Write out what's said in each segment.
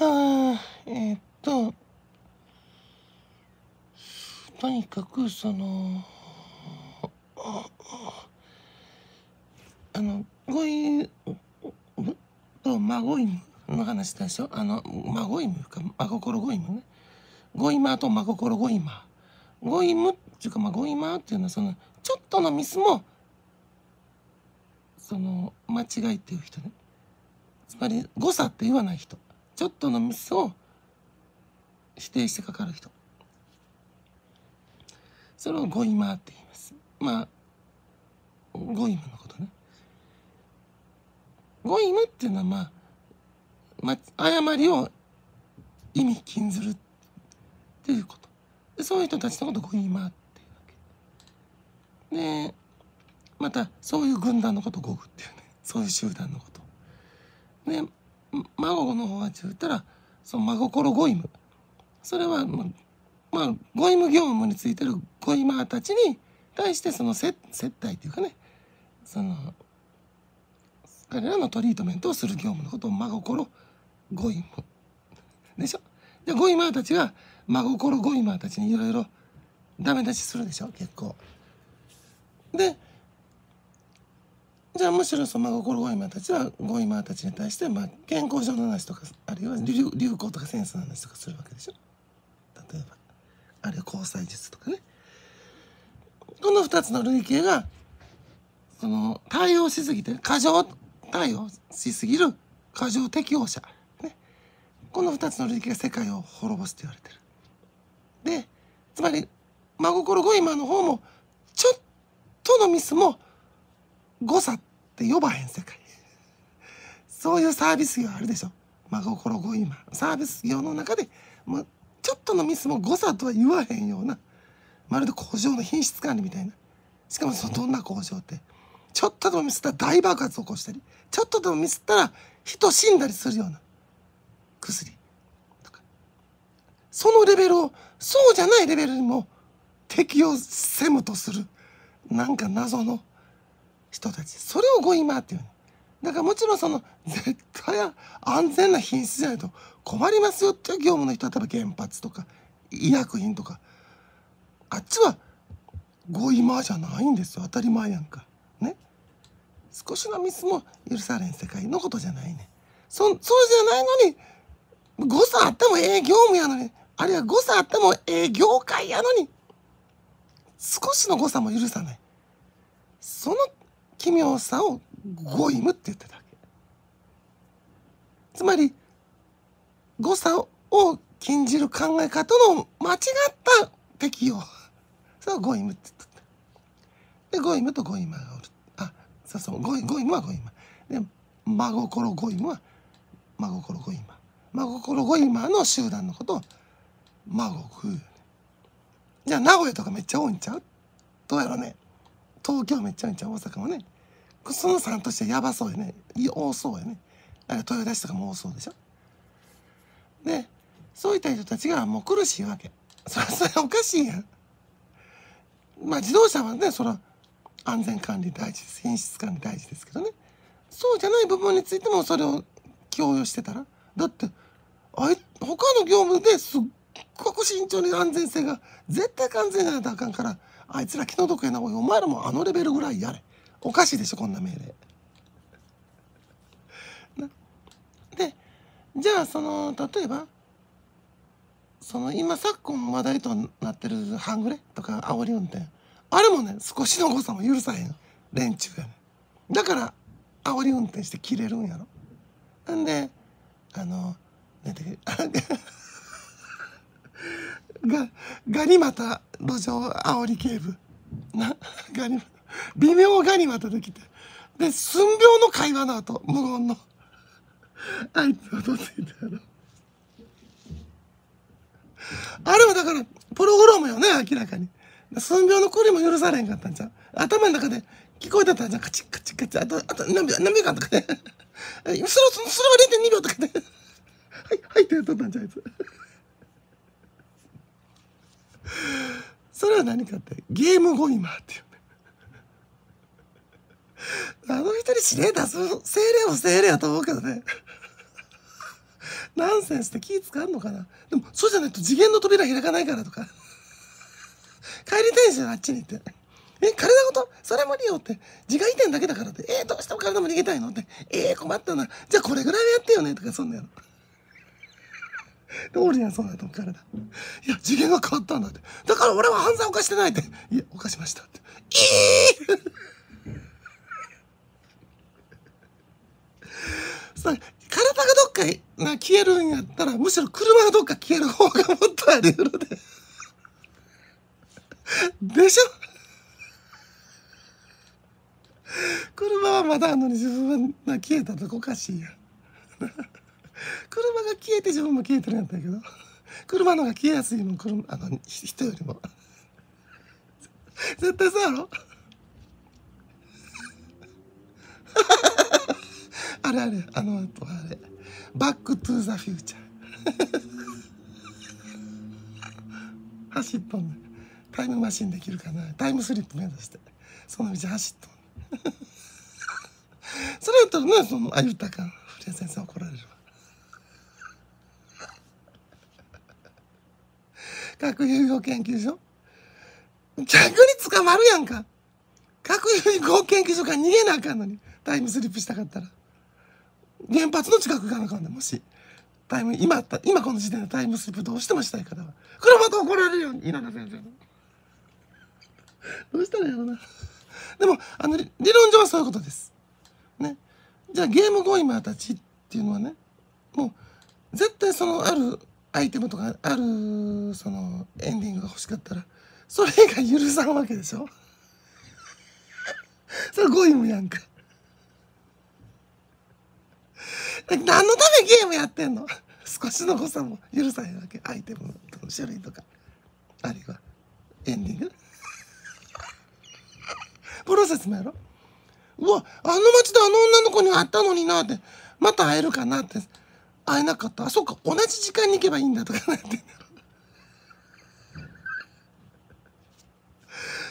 はあえー、っととにかくそのあのゴイと孫犬の話でしょ？あの孫犬か真心ゴイムね。ゴイマーと真心ゴイマー。ゴイムっていうかまあゴイマーっていうのはそのちょっとのミスもその間違いっていう人ね。つまり誤差って言わない人。ちょっとのミスを否定してかかる人。それをゴイマーって言います。まあゴイムのことね。ゴイムっていうのはまあ、まあ、誤りを意味禁ずるっていうこと。でそういう人たちのことをゴイマーっていうわけ。でまたそういう軍団のことをゴグっていうね。そういう集団のこと。で孫の方は言ったらその真心ゴイム。それはまあまあ、ゴイム業務についてるゴイマーたちに対してその接接待というかね。その彼らのトリートメントをする業務のことを真心ゴイム。でしょ？でゴイマーたちが真心ゴイマーたちにいろいろダメ出しするでしょ？結構。でじゃあむしろその真心ゴイマーたちはゴイマーたちに対して、まあ、健康上の話とかあるいは流流行とかセンスの話とかするわけでしょ。例えばあるいは交際術とかね。この2つの類型がその対応しすぎて過剰対応しすぎる過剰適応者、ね、この2つの類型が世界を滅ぼすと言われてる。でつまり真心ゴイマーの方もちょっとのミスも誤差って呼ばへん世界。そういうサービス業あるでしょ。真心ゴイマーサービス業の中でもうちょっとのミスも誤差とは言わへんようなまるで工場の品質管理みたいな。しかもそのどんな工場ってちょっとでもミスったら大爆発起こしたりちょっとでもミスったら人死んだりするような薬。とか。そのレベルをそうじゃないレベルにも適用せむとするなんか謎の人たちそれをゴイマーっていうだからもちろんその絶対安全な品質じゃないと困りますよっていう業務の人は例えば原発とか医薬品とかあっちはゴイマーじゃないんですよ当たり前やんか。ね。少しのミスも許されん世界のことじゃないね。そそうじゃないのに誤差あってもええ業務やのにあるいは誤差あってもええ業界やのに少しの誤差も許さない。その奇妙さをゴイムって言ってたわけ。つまり誤差を禁じる考え方の間違った適用。それはゴイムって言ってた。でゴイムとゴイマがおる。あそうそうゴイゴイムはゴイマで真心ゴイムは真心ゴイマ真心ゴイマの集団のことを真心じゃあ名古屋とかめっちゃ多いんちゃう？どうやろうね。東京めっちゃ多いんちゃ大阪もねその3としてやばそうやね。多そうやね。あれ豊田市とかも多そうでしょ。でそういった人たちがもう苦しいわけ。それそれおかしいやん。まあ自動車はねそれは安全管理大事です。品質管理大事ですけどね。そうじゃない部分についてもそれを共有してたら。だってあい他の業務ですっごく慎重に安全性が絶対完全じゃないとあかんからあいつら気の毒やなおいお前らもあのレベルぐらいやれ。おかしいでしょこんな命令。でじゃあその例えばその今昨今話題となってる半グレとか煽り運転。あれもね少しの誤差も許さへん連中やねだから煽り運転して切れるんやろ。んであの何て がガニ股路上煽り警部。なガニ微妙ガニ股できて。で寸秒の会話の後無言の。あいつはどついたやろあれはだからプログラムよね明らかに。寸秒の声も許されへんかったんじゃん頭の中で聞こえてたんじゃん。カチッカチッカチッ。あとあと何秒何秒間とかね。それは0.2秒とかね。はいはいってやっとったんじゃんあいつ。それは何かってゲームゴイマーっていう あの人に指令出す精霊は精霊やと思うけどね。ナンセンスって気使うのかな？でもそうじゃないと次元の扉開かないからとか。帰りたいじゃんあっちに行って。え体ごと？それ無理よって。自我移転だけだからって。えー、どうしても体も逃げたいのって。えー、困ったな。じゃあこれぐらいやってよねとかそんなやろ。で、俺にはそうだと体。いや、次元が変わったんだって。だから俺は犯罪を犯してないって。いや、犯しましたって。ええー、体がどっかな消えるんやったら、むしろ車がどっか消える方がもっとあり得るで。でしょ？車はまだあのに自分が消えたとこおかしいやん。車が消えて自分も消えてるんやったけど。車のが消えやすいもん車あの人よりも。絶対そうやろ？あれあれあの後あれ。バックトゥーザフューチャー走っとんねタイムマシンできるかな？タイムスリップ目指して。その道走っとんねそれやったらねそのあ言ったか。ん古谷先生怒られるわ。核融合研究所？逆に捕まるやんか。核融合研究所から逃げなあかんのに。タイムスリップしたかったら。原発の近くがなあかんねもし。タイム今今この時点でタイムスリップどうしてもしたい方はこれまた怒られるよ稲田先生どうしたらやろうな。でもあの理論上はそういうことです。ね。じゃあゲームゴイマーたちっていうのはねもう絶対そのあるアイテムとかあるそのエンディングが欲しかったらそれが許さんわけでしょ？それゴイムやんか。何のためゲームやってんの？少しの誤差も許さへんわけ。アイテムの種類とか。あるいはエンディング？プロセスもやろ？うわあの街であの女の子に会ったのになってまた会えるかなって。会えなかった。あそうか。同じ時間に行けばいいんだとかなって。んだろ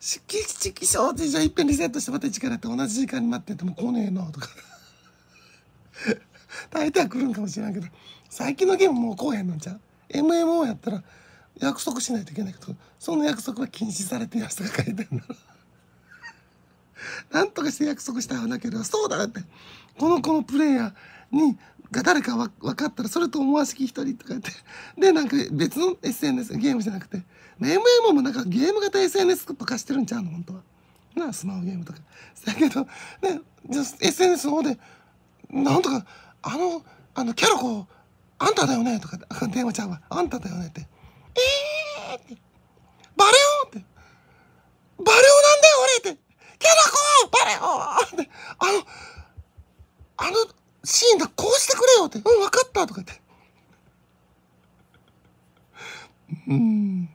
色色症ってじゃあいっぺんリセットしてまた一からやって同じ時間に待ってて。も来ねえなとか。大体は来るんかもしれんけど。最近のゲームもう来へんのんちゃう？MMO やったら約束しないといけないけどその約束は禁止されていますとか書いてんの。なんとかして約束して会わなければそうだって。この子のプレイヤーにが誰かわ分かったらそれと思わしき一人とか言って。でなんか別の SNS ゲームじゃなくて。MMO もなんかゲーム型 SNS とかしてるんちゃうの？本当は。なスマホゲームとか。だけどね SNS の方でなんとかあのあのキャラコあんただよね？とか電話ちゃうわ。あんただよね？って。えーって。バレオって。バレオなんだよ俺って。キャラコバレオって。あのあのシーンだこうしてくれよって「うん分かった」とか言って。うん。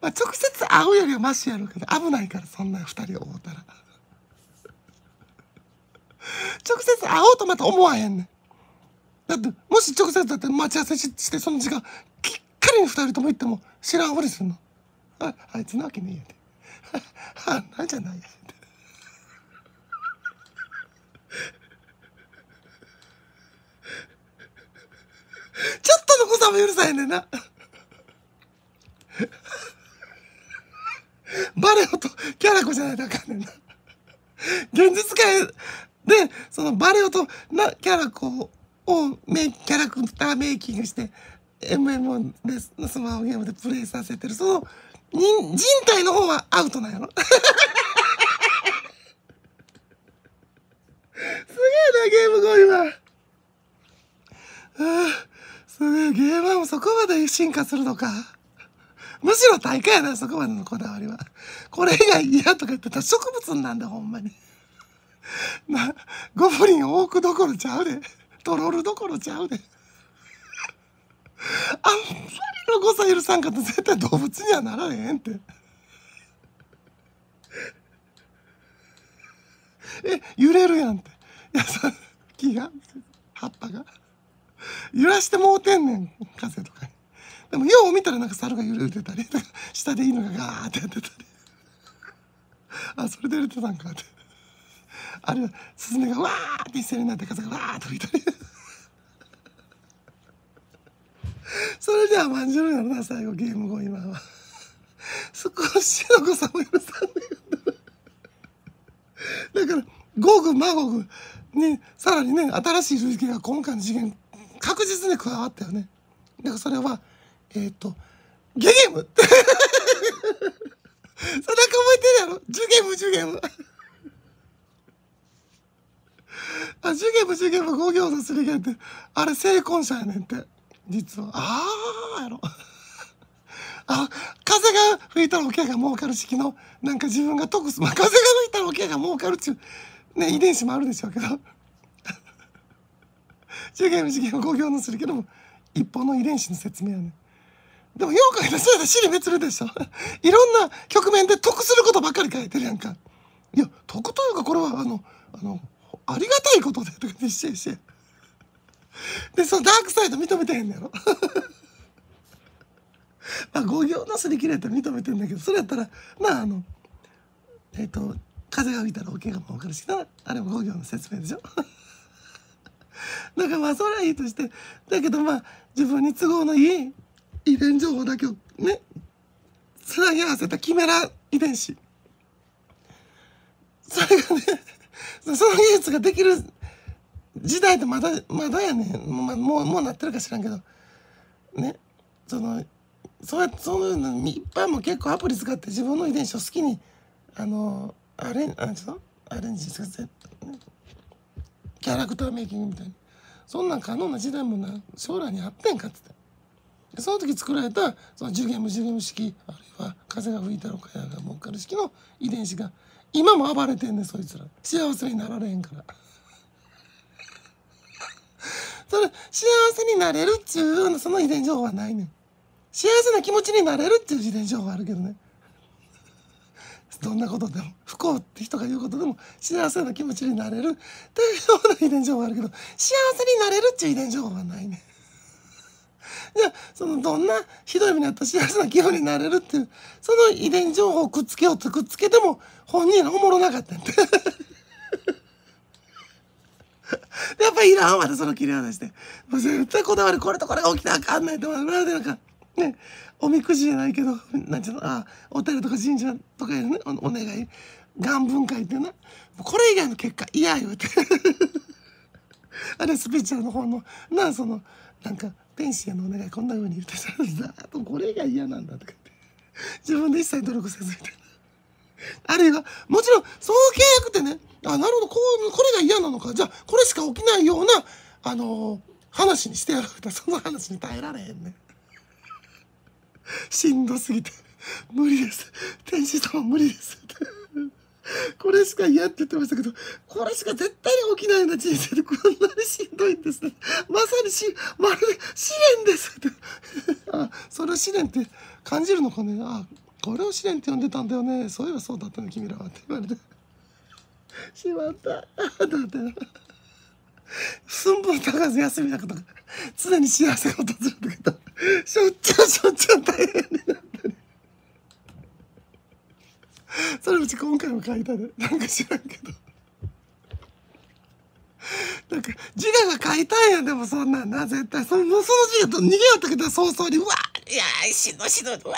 まあ直接会うよりはマシやろうけど危ないからそんな二人を会うたら。直接会おうとまた思わへんねん。だってもし直接だって待ち合わせしてその時間きっかりに二人とも行っても知らんふりすんの。ああいつなわけねえやて。あなんじゃないやちょっとの誤差も許さへんねんな。バレオとキャラコじゃないとあかんねんな。現実界で、そのバレオとなキャラコをメキャラクターメイキングして、MMO でスマホゲームでプレイさせてる、その人人体の方はアウトなんやろすげえな、ゲームゴイは。ああ。すげえ、ゲーマーもそこまで進化するのか。むしろ大会やな、そこまでのこだわりは。これが嫌とか言ってたら植物なんだ、ほんまに。な、ゴブリン多くどころちゃうで。トロールどころちゃうで。あんまりの誤差許さんかったら絶対動物にはならへんって。え、揺れるやんって。いや、さ、木が、葉っぱが。揺らしてもうてんねん風とかに。でもよう見たらなんか猿が揺れてたり 下で犬がガーってやってたり。あそれで揺れてたんかって。あるいはスズメがわーって一斉になって風がわーっと吹いたり。それではまんじゅうやろな最後ゲーム後今は。少しの誤差も許さんねだからゴグマゴグにさらにね新しい類型が今回の次元確実に加わったよね。だからそれはえっ、ー、とゲゲム。っ てそれだけ覚えてるやろ？ジュゲムジュゲム。あジュゲムジュゲム5行のすり減ってあれ成婚者やねんって。実は。ああやろ。あ風が吹いたら桶が儲かる式のなんか自分が得す。まあ風が吹いたら桶が儲かるっちゅうね遺伝子もあるでしょうけど。中元の次元は5行のするけども一本の遺伝子の説明やね。でも妖怪のそうやったら尻滅るでしょ。いろんな局面で得することばっかり書いてるやんか。いや得というかこれはあのあのありがたいことでとか一緒一緒でそのダークサイド認めてへんねやろ。まあ5行のすり切れって認めてんだけどそれやったらまああのえっ、ー、と風が吹いたら桶が儲かるしな。あれも5行の説明でしょ。だからまあそれはいいとしてだけどまあ自分に都合のいい遺伝情報だけをねつなぎ合わせたキメラ遺伝子。それがねその技術ができる時代ってまだまだやねん。もうもうもうなってるか知らんけど。ね。そのそうやってそういうのいっぱいも結構アプリ使って自分の遺伝子を好きにあのアレンあちょっと？アレンジさせて。キャラクターメイキングみたいにそんなん可能な時代もな将来にあってんかっつってその時作られたそのジュゲムジュゲム式あるいは風が吹いたろかやが儲かる式の遺伝子が今も暴れてんねんそいつら。幸せになられへんから。それ幸せになれるっちゅうその遺伝情報はないねん。幸せな気持ちになれるっていう遺伝情報あるけどね。どんなことでも不幸って人が言うことでも幸せな気持ちになれるっていうような遺伝情報があるけど幸せになれるっていう遺伝情報はないね。じゃあそのどんなひどい目にあった幸せな気分になれるっていうその遺伝情報をくっつけようとくっつけても本人はおもろなかったんで。やっぱりいらんわでその切り離して。もう絶対こだわりこれとこれが起きたらあかんないと思う。なんかねおみくじじゃないけどなんちゅうの？あお便りとか神社とかやねおお願い。願文書いてなこれ以外の結果嫌言うて。あれスピーチャーの方のなそのなんか天使へのお願いこんな風に言ってさあとこれが嫌なんだとかって。自分で一切努力せずみたいな。あるいはもちろんその契約ってねあなるほどこうこれが嫌なのか。じゃあこれしか起きないようなあのー、話にしてやるってその話に耐えられへんねしんどすぎて無理です。天使様無理です。これしか嫌って言ってましたけどこれしか絶対に起きないような人生でこんなにしんどいんです。ねまさにしまるで試練です。ってあそれを試練って感じるのかね。あこれを試練って呼んでたんだよね。そういえばそうだったね君らは。って言われて。しまった。だって寸分たがず休みなことが常に幸せが訪れるけど しょっちゅうしょっちゅう大変になったりそれうち今回も書いたでなんか知らんけど。なんか自我が書いたんやでもそんなんな絶対。そのその自我と逃げよったけど早々にうわいやしんどしんどいうわ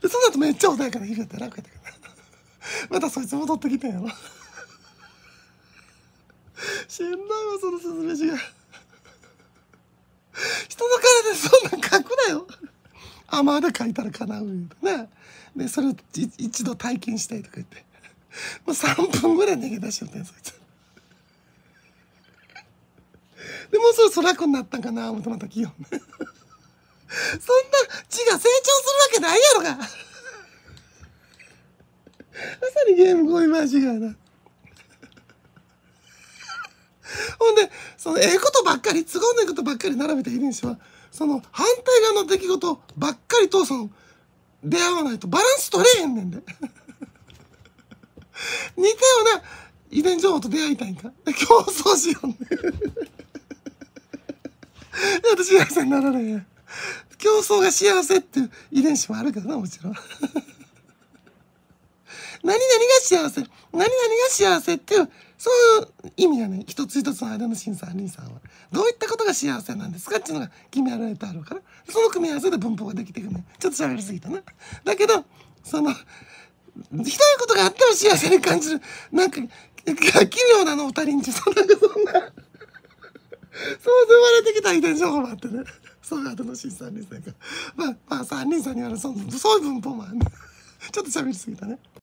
でその後めっちゃ穏やかな日があって。楽やったけどまたそいつ戻ってきたんやろ。しんどいわそのスズメジが人の体でそんなん書くなよ甘で書いたら叶う言うてね。でそれを一度体験したいとか言って。もう3分ぐらい逃げ出しよってんそいつ。でもうそろそろ楽になったんかな思ってまた来よんそんな血が成長するわけないやろが。まさにゲーム恋回しがな。ほんでそのええことばっかり都合のいいことばっかり並べた遺伝子はその反対側の出来事ばっかりとその出会わないとバランス取れへんねんで。似たような遺伝情報と出会いたいんか。競争しようね。私幸せになられへん。競争が幸せっていう遺伝子もあるけどなもちろん。何々が幸せ。何々が幸せっていうそういう意味がね一つ一つの間の審査人さんは。どういったことが幸せなんですかっていうのが決められてあるから。その組み合わせで文法ができていくねちょっと喋りすぎたな。だけどそのひどいことがあっても幸せに感じる。なんか奇妙なのお二人んちそんなそんな。そう生まれてきた遺伝情報もあってね。そういう後の審査人さんが。まあまあ三人さんにはそそういう文法もある。ねちょっと喋りすぎたね。